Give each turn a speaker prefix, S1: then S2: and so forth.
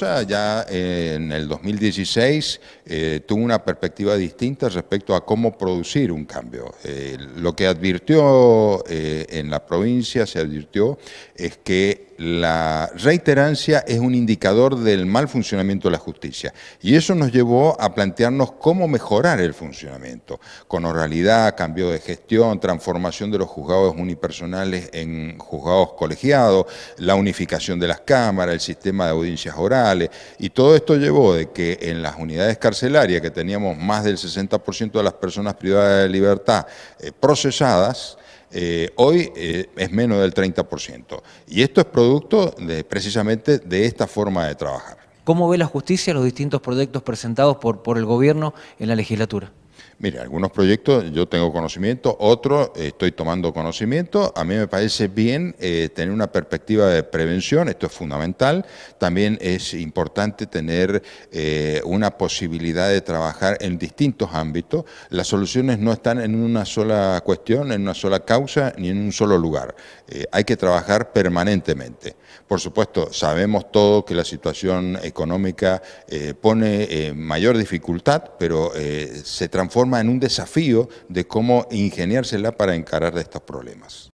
S1: Ya en el 2016 eh, tuvo una perspectiva distinta respecto a cómo producir un cambio. Eh, lo que advirtió eh, en la provincia, se advirtió, es que la reiterancia es un indicador del mal funcionamiento de la justicia. Y eso nos llevó a plantearnos cómo mejorar el funcionamiento, con oralidad, cambio de gestión, transformación de los juzgados unipersonales en juzgados colegiados, la unificación de las cámaras, el sistema de audiencias orales, y todo esto llevó de que en las unidades carcelarias, que teníamos más del 60% de las personas privadas de libertad eh, procesadas, eh, hoy eh, es menos del 30%. Y esto es producto de, precisamente de esta forma de trabajar.
S2: ¿Cómo ve la justicia los distintos proyectos presentados por, por el gobierno en la legislatura?
S1: Mire, algunos proyectos yo tengo conocimiento, otros estoy tomando conocimiento. A mí me parece bien eh, tener una perspectiva de prevención, esto es fundamental. También es importante tener eh, una posibilidad de trabajar en distintos ámbitos. Las soluciones no están en una sola cuestión, en una sola causa, ni en un solo lugar. Eh, hay que trabajar permanentemente. Por supuesto, sabemos todo que la situación económica pone mayor dificultad, pero se transforma en un desafío de cómo ingeniársela para encarar estos problemas.